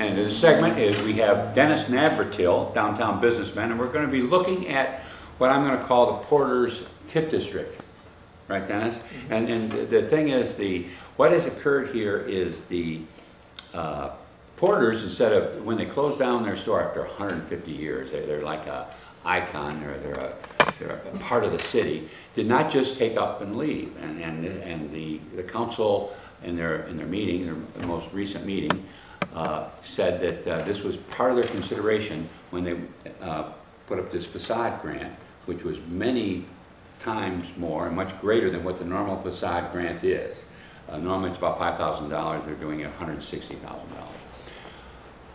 And this segment is, we have Denis Navratil, downtown businessman, and we're gonna be looking at what I'm gonna call the Porter's TIF district. Right, Denis? And, and the thing is, the, what has occurred here is the, uh, Porters, instead of, when they closed down their store after 150 years, they- they're like a icon, they're, they're a, they're a part of the city, did not just take up and leave. And, and, and the, the council in their, in their meeting, their most recent meeting, uh, said that uh, this was part of their consideration when they uh, put up this facade grant, which was many times more and much greater than what the normal facade grant is. Uh, Normally, it's about $5,000, they're doing it $160,000.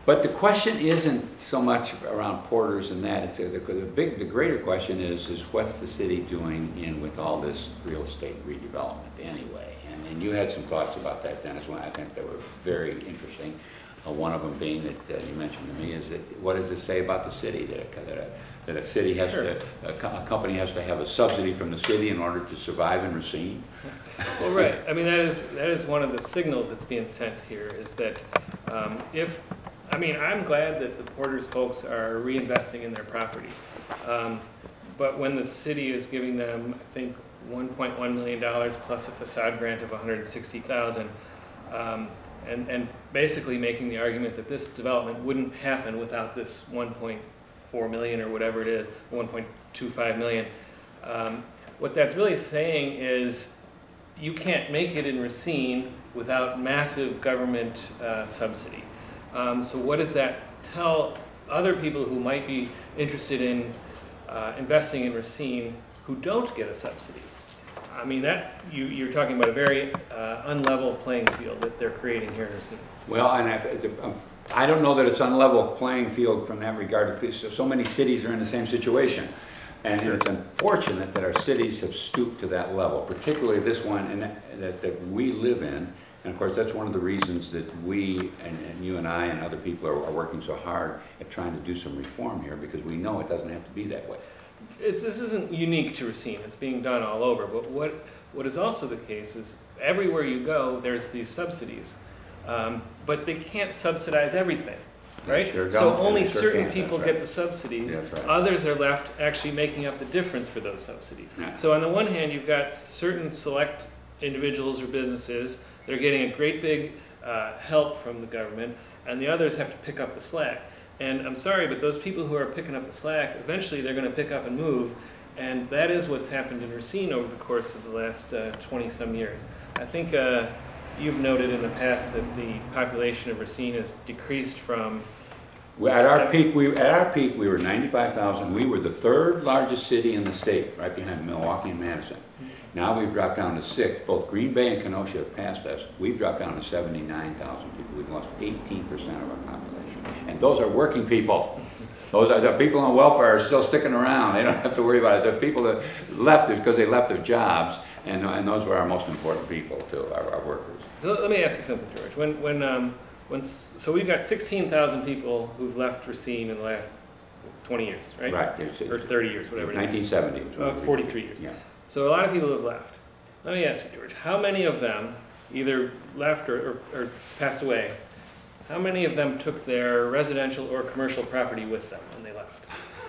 But the question isn't so much around porters and that, it's, uh, the, the big, the greater question is, is what's the city doing in with all this real estate redevelopment anyway? And, and you had some thoughts about that, Denis, one I think they were very interesting. Uh, one of them being that uh, you mentioned to me is that, what does it say about the city? That a, that a, that a city has to, a, co- a company has to have a subsidy from the city in order to survive in Racine? Well, right, I mean, that is, that is one of the signals that's being sent here, is that um, if, I mean, I'm glad that the Porter's folks are reinvesting in their property. Um, But when the city is giving them, I think, one point one million dollars plus a facade grant of 160,000, um, and, and basically making the argument that this development wouldn't happen without this one point four million or whatever it is, one point two five million. Um, What that's really saying is, you can't make it in Racine without massive government uh, subsidy. Um, So what does that tell other people who might be interested in uh, investing in Racine who don't get a subsidy? I mean, that, you, you're talking about a very uh, unlevel playing field that they're creating here in Racine. Well, and I, um, I don't know that it's unlevel playing field from that regard, because so- so many cities are in the same situation. And it's unfortunate that our cities have stooped to that level, particularly this one, and that, that- that we live in. And of course, that's one of the reasons that we, and, and you and I and other people are, are working so hard at trying to do some reform here, because we know it doesn't have to be that way. It's, this isn't unique to Racine, it's being done all over, but what, what is also the case is everywhere you go, there's these subsidies. Um, But they can't subsidize everything, right? sure So only sure certain can't, people right. get the subsidies. Right. Others are left actually making up the difference for those subsidies. Yeah. So on the one hand, you've got certain select individuals or businesses, they're getting a great big uh, help from the government, and the others have to pick up the slack. And I'm sorry, but those people who are picking up the slack, eventually they're going to pick up and move, and that is what's happened in Racine over the course of the last 20-some years. I think uh, you've noted in the past that the population of Racine has decreased from, We- At our peak, we, at our peak, we were ninety-five thousand, we were the third largest city in the state, right behind Milwaukee and Madison. Now we've dropped down to six, both Green Bay and Kenosha have passed us, we've dropped down to seventy-nine thousand people, we've lost eighteen percent of our population. And those are working people, those are, the people on welfare are still sticking around, they don't have to worry about it, the people that left it because they left their jobs, and, and those were our most important people too, our, our workers. so let me ask you something, George. When, when, um, when, so we've got 16,000 people who've left Racine in the last 20 years, right? Right. it's- Or 30 years, whatever it is. Nineteen seventy Uh, 43 years. Yeah. So a lot of people have left. Let me ask you, George, how many of them either left or, or, or passed away? How many of them took their residential or commercial property with them when they left?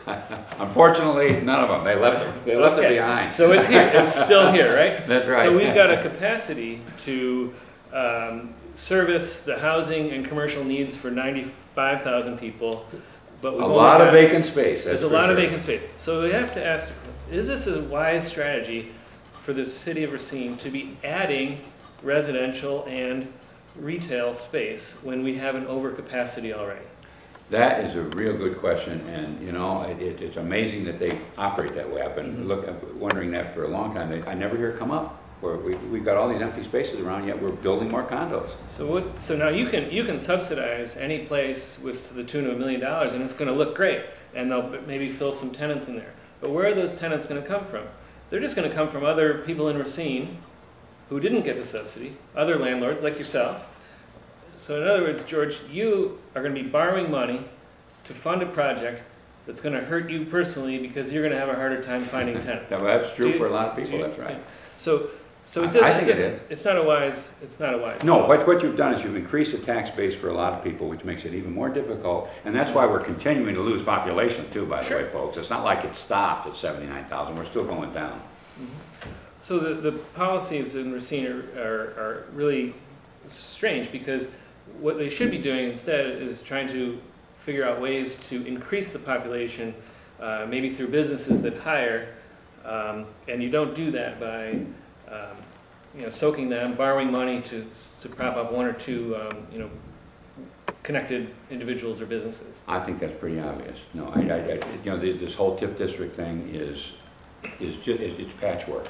Unfortunately, none of them, they left it, they left it Okay, behind. So it's here, it's still here, right? That's right. So we've got a capacity to um, service the housing and commercial needs for 95,000 people, but A lot of vacant space, There's a lot of vacant space. So we have to ask, is this a wise strategy for the city of Racine to be adding residential and retail space when we have an overcapacity already? That is a real good question, and, you know, it- it, it's amazing that they operate that way. I've been mm-hmm. wondering that for a long time, I never hear it come up, where we, we've got all these empty spaces around, yet we're building more condos. So what, so now you can, you can subsidize any place with the tune of a million dollars and it's gonna look great. And they'll maybe fill some tenants in there. But where are those tenants gonna come from? They're just gonna come from other people in Racine who didn't get the subsidy, other landlords like yourself. So in other words, George, you are gonna be borrowing money to fund a project that's gonna hurt you personally because you're gonna have a harder time finding tenants. That's true you- for a lot of people, you- that's right. So, So it I- I doesn't, think it doesn't, is. it's not a wise, it's not a wise. No, policy. what, what you've done is you've increased the tax base for a lot of people, which makes it even more difficult. And that's why we're continuing to lose population too, by the way, folks. It's not like it stopped at seventy-nine thousand, we're still going down. Mm-hmm. So the, the policies in Racine are, are, are really strange because what they should be doing instead is trying to figure out ways to increase the population, uh, maybe through businesses that hire. Um, and you don't do that by, um, you know, soaking them, borrowing money to, to prop up one or two, um, you know, connected individuals or businesses. I think that's pretty obvious. No, I, I, I- you know, this, this whole TIF district thing is, is ju, it's it's patchwork.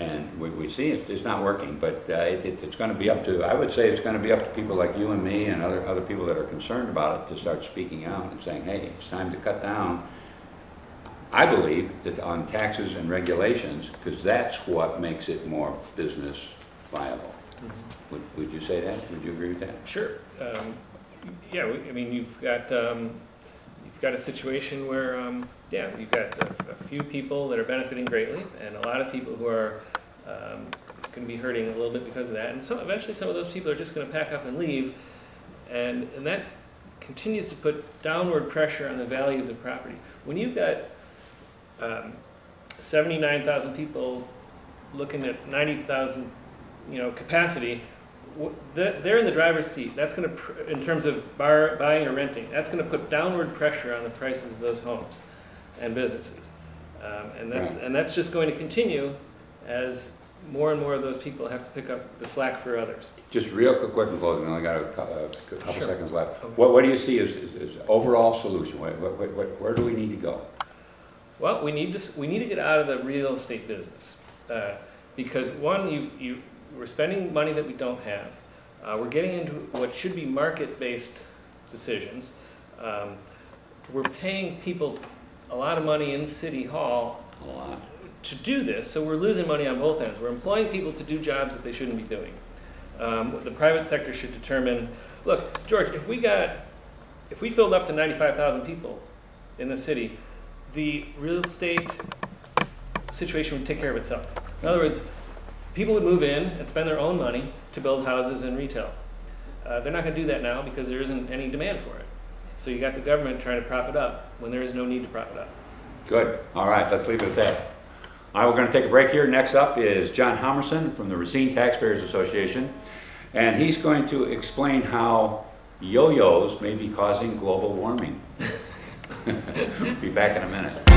And we, we see it, it's not working, but, uh, it, it- it's gonna be up to, I would say it's gonna be up to people like you and me and other, other people that are concerned about it to start speaking out and saying, hey, it's time to cut down. I believe that on taxes and regulations, because that's what makes it more business viable. Would, would you say that? Would you agree with that? Sure. Um, Yeah, we- I mean, you've got, um, you've got a situation where, um, yeah, you've got a a few people that are benefiting greatly, and a lot of people who are going to be hurting a little bit because of that. And so eventually, some of those people are just going to pack up and leave, and, and that continues to put downward pressure on the values of property. When you've got um, 79,000 people looking at 90,000, you know, capacity, they're they're in the driver's seat. That's going to, in terms of bar- buying or renting, that's going to put downward pressure on the prices of those homes and businesses. Um, And that's, and that's just going to continue as more and more of those people have to pick up the slack for others. Just real quick, in closing, we only got a cou- a couple Sure. seconds left. Okay. What, what do you see as, as, as overall solution? What, what, what- what, where do we need to go? Well, we need to, we need to get out of the real estate business. Uh, Because one, you, you, we're spending money that we don't have. Uh, We're getting into what should be market-based decisions. Um, We're paying people a lot of money in City Hall to do this, so we're losing money on both ends. We're employing people to do jobs that they shouldn't be doing. Um, the private sector should determine, look, George, if we got, if we filled up to ninety-five thousand people in the city, the real estate situation would take care of itself. In other words, people would move in and spend their own money to build houses and retail. Uh, they're not gonna do that now because there isn't any demand for it. So you got the government trying to prop it up when there is no need to prop it up. Good. All right, let's leave it at that. All right, we're gonna take a break here. Next up is John Homerson from the Racine Taxpayers Association. And he's going to explain how yo-yos may be causing global warming. Be back in a minute.